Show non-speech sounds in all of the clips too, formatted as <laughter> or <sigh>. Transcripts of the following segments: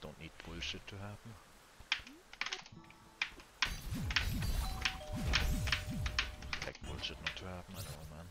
don't need bullshit to happen. Like bullshit not to happen, I know man.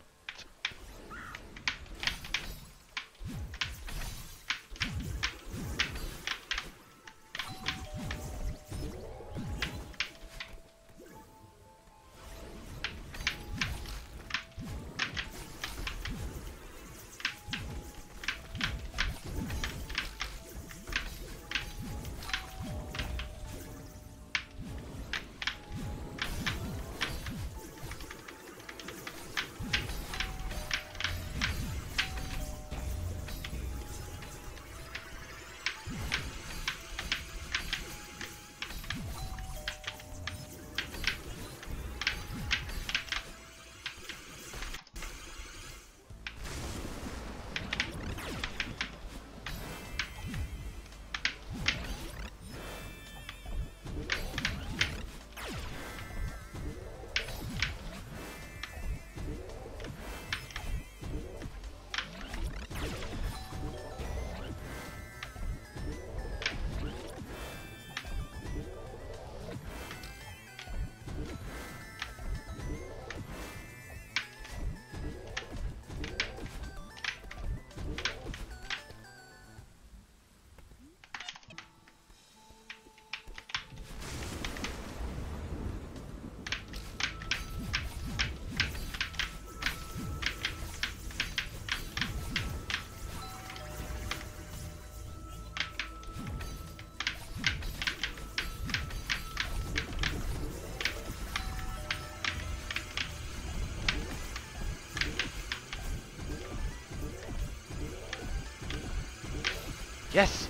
Yes!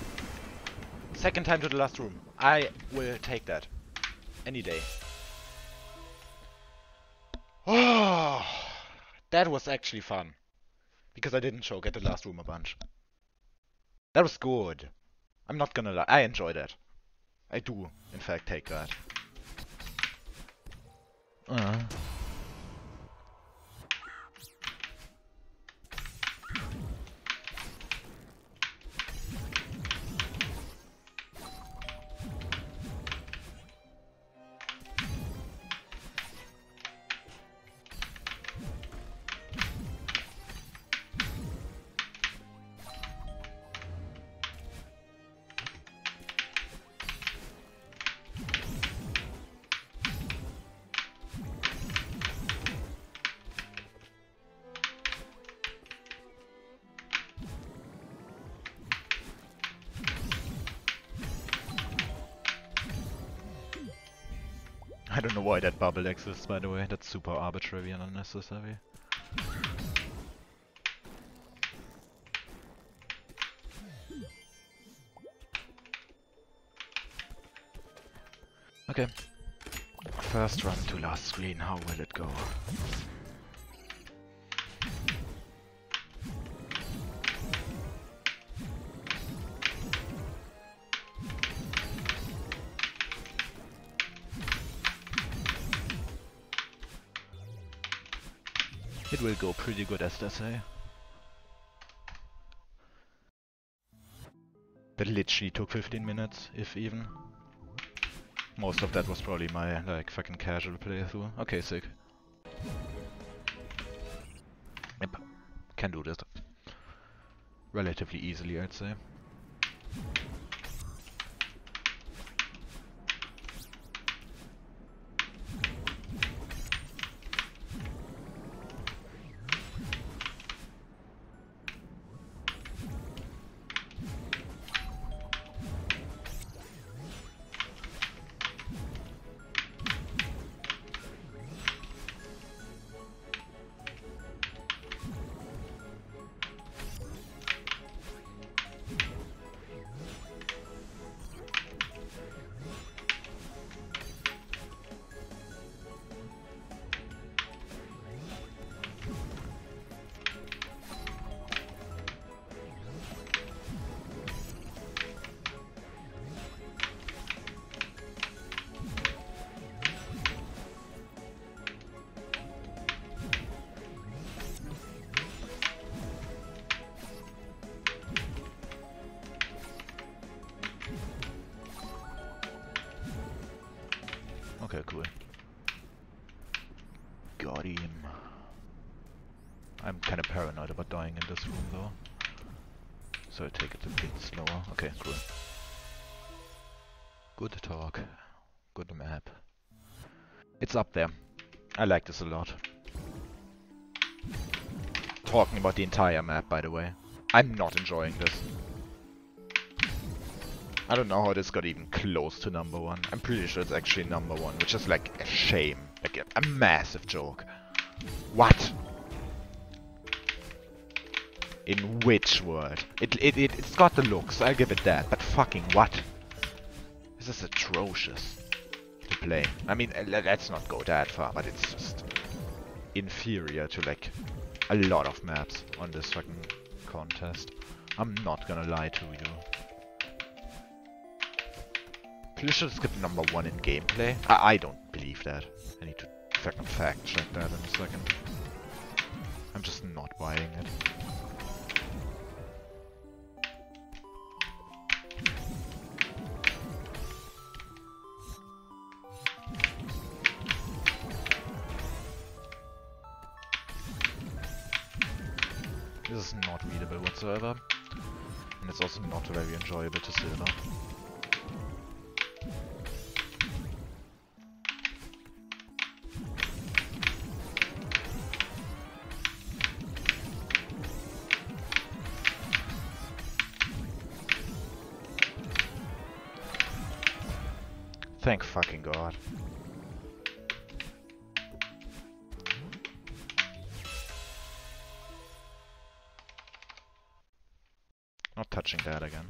Second time to the last room. I will take that. Any day. Oh, that was actually fun. Because I didn't choke at the last room a bunch. That was good. I'm not gonna lie, I enjoy that. I do, in fact, take that. Uh. Don't know why that bubble exists, by the way. That's super arbitrary and unnecessary. Okay. First run to last screen, how will it go? It will go pretty good as they say. That literally took 15 minutes, if even. Most of that was probably my, like, fucking casual playthrough. Okay, sick. Yep, can do this. Relatively easily, I'd say. In this room though. So I take it a bit slower. Okay, cool. Good talk. Good map. It's up there. I like this a lot. Talking about the entire map, by the way. I'm not enjoying this. I don't know how this got even close to number one. I'm pretty sure it's actually number one, which is like a shame. Like a, a massive joke. What? In which world? It, it, it, it's got the looks, I'll give it that. But fucking what? This is atrocious to play. I mean, uh, let's not go that far, but it's just inferior to like a lot of maps on this fucking contest. I'm not gonna lie to you. Please should skip number one in gameplay. I, I don't believe that. I need to fucking fact check that in a second. I'm just not buying it. Not readable whatsoever. And it's also not very enjoyable to silver. Thank fucking god. Not touching that again.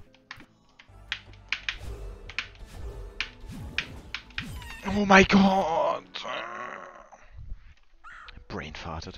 Oh my god! <sighs> Brain farted.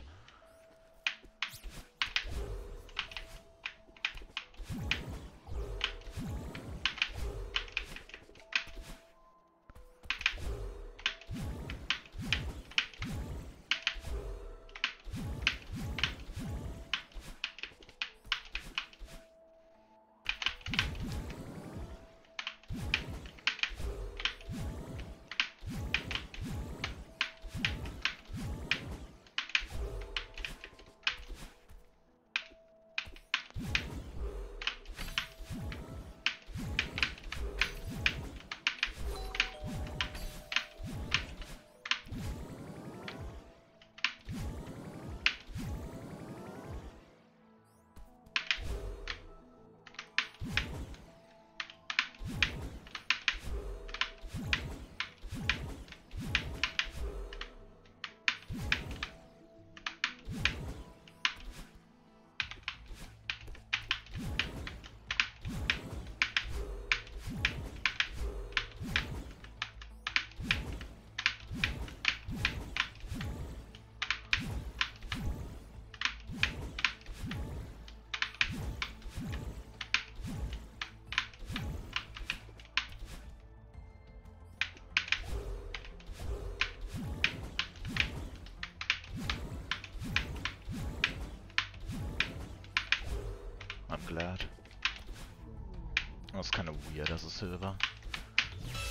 Weird as a silver.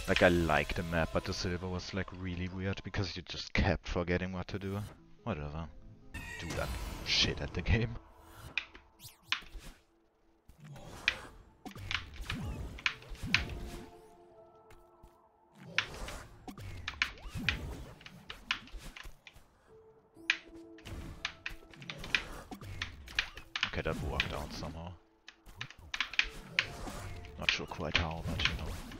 Like I liked the map, but the silver was like really weird because you just kept forgetting what to do. Whatever. Do that shit at the game. Okay, that worked out somehow. Quite how, but you know.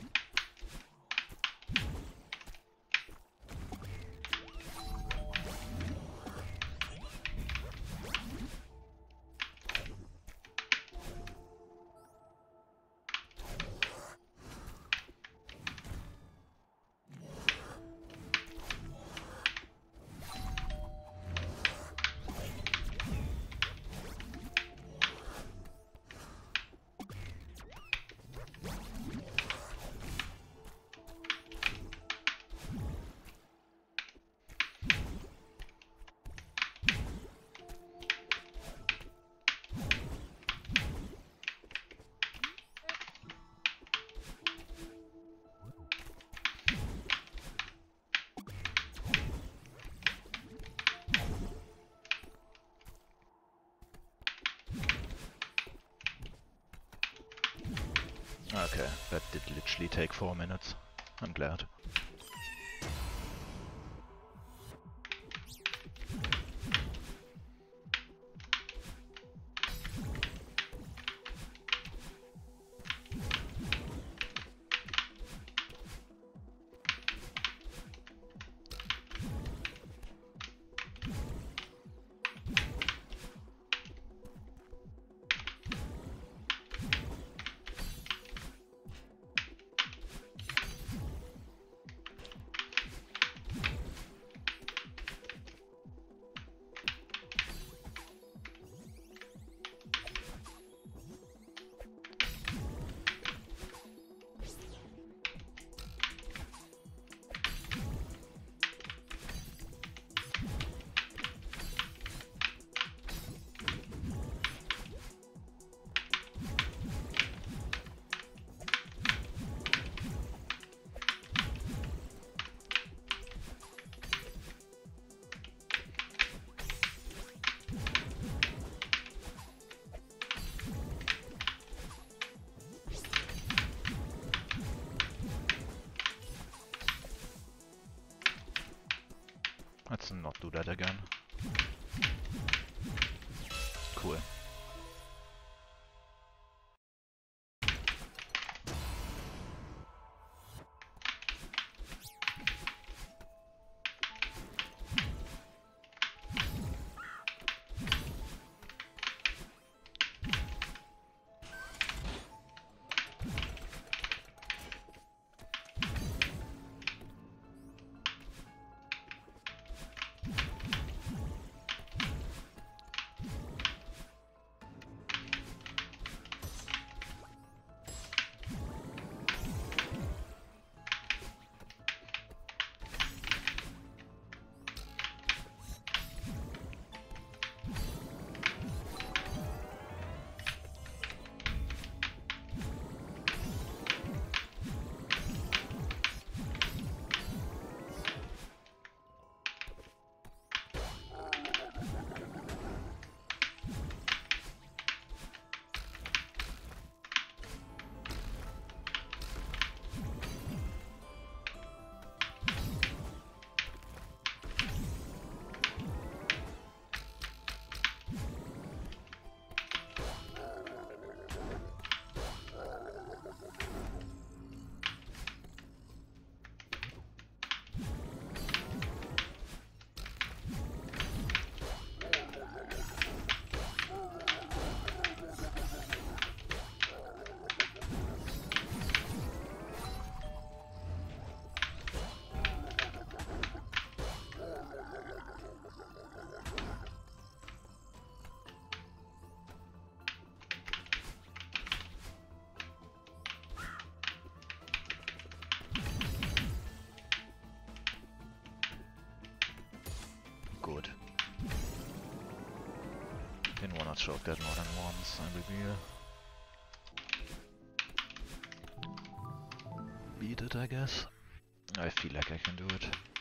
Okay, that did literally take four minutes. I'm glad. That more than once, I reveal. Beat it, I guess. I feel like I can do it.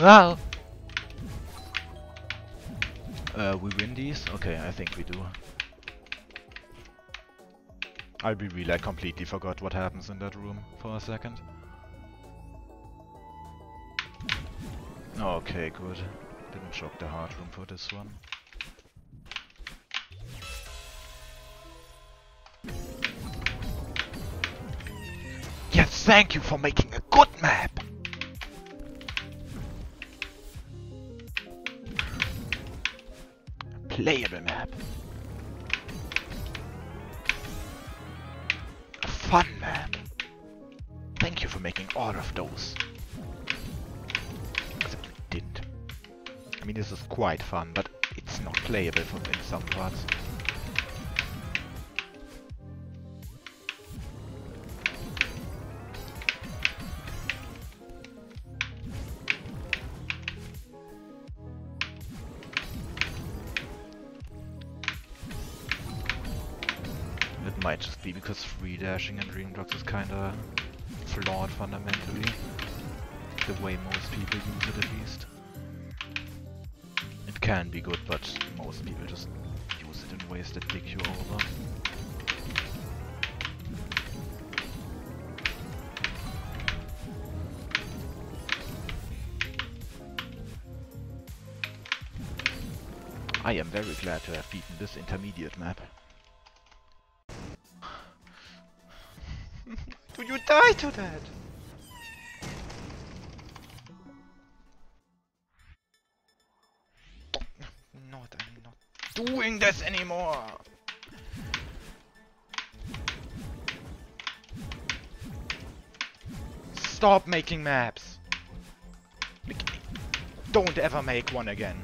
Wow. Uh, we win these? Okay, I think we do. I'll be real, I completely forgot what happens in that room for a second. Okay, good. Didn't shock the hard room for this one. Yes, thank you for making a good map! Playable map. A fun map. Thank you for making all of those. Except you didn't. I mean, this is quite fun, but it's not playable in some parts. Might just be because free dashing in Dream Block is kinda flawed fundamentally. The way most people use it at least. It can be good, but most people just use it in ways that dick you over. I am very glad to have beaten this intermediate map. Die to that? Not, I'm not doing this anymore. Stop making maps. Don't ever make one again.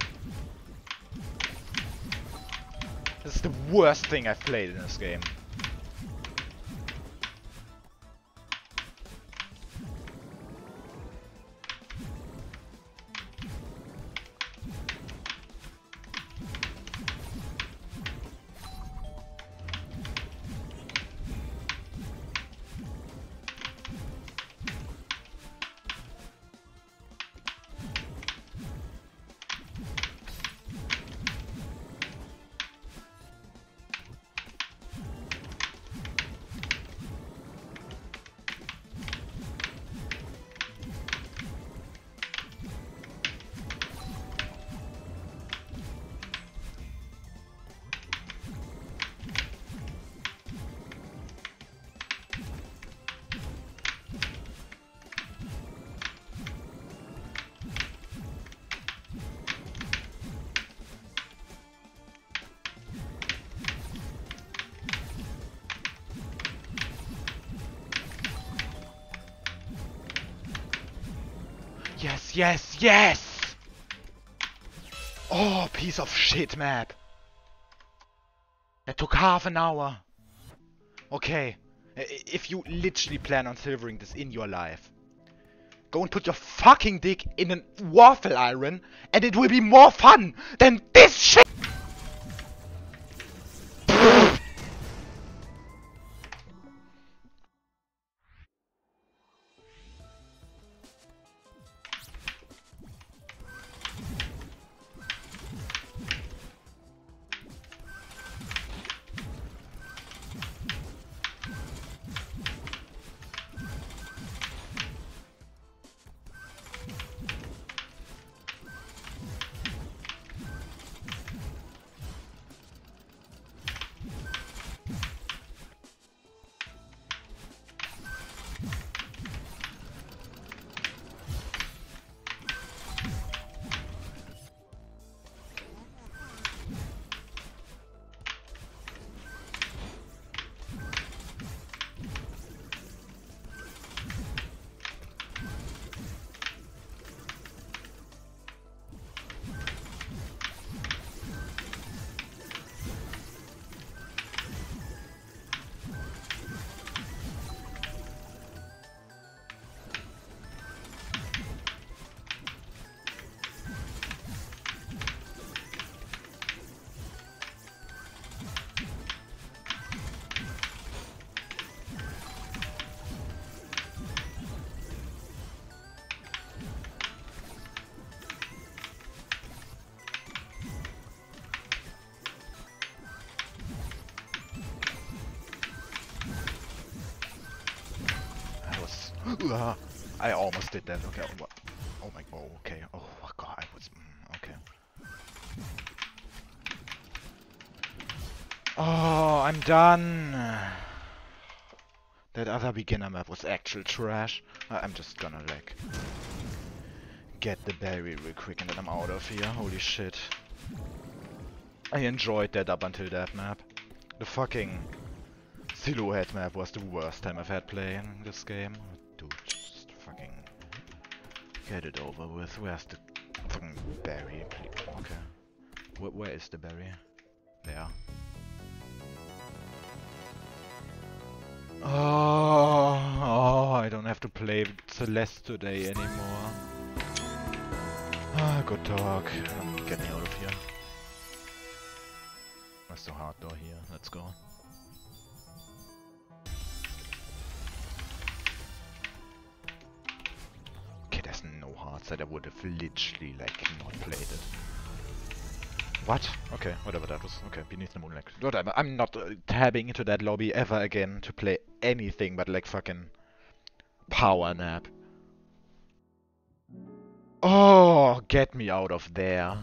This is the worst thing I've played in this game. Yes, yes, yes! Oh, piece of shit map. That took half an hour. Okay, if you literally plan on silvering this in your life, go and put your fucking dick in a waffle iron and it will be more fun than this shit! I almost did that. Okay. Oh my. Oh, okay. Oh god. I was. mm, Okay. Oh, I'm done. That other beginner map was actual trash. I- I'm just gonna like get the berry real quick and then I'm out of here. Holy shit. I enjoyed that up until that map. The fucking silhouette map was the worst time I've had playing this game. Dude, just fucking get it over with. Where's the fucking berry? Okay. Wh where is the berry? There. Oh, oh, I don't have to play Celeste today anymore. Ah, good talk. Um, get me out of here. Where's the hard door here? Let's go. No. I would have literally, like, not played it. What? Okay, whatever that was. Okay, beneath the moonlight. Whatever. I'm not uh, tabbing into that lobby ever again to play anything but like fucking power nap. Oh, get me out of there.